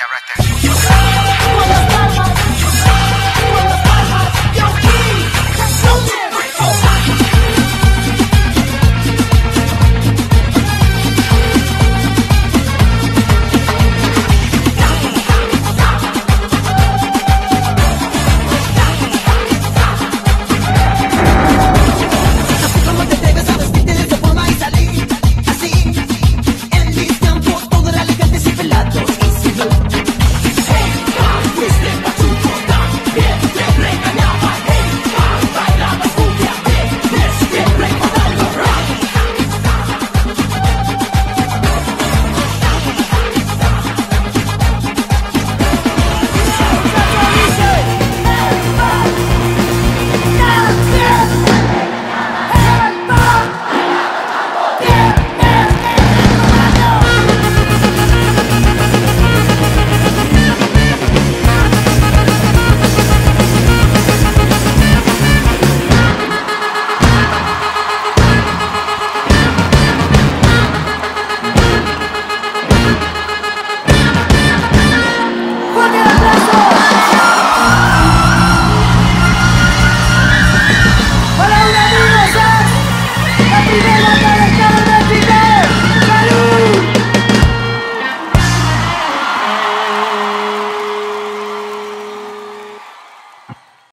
Yeah, right there.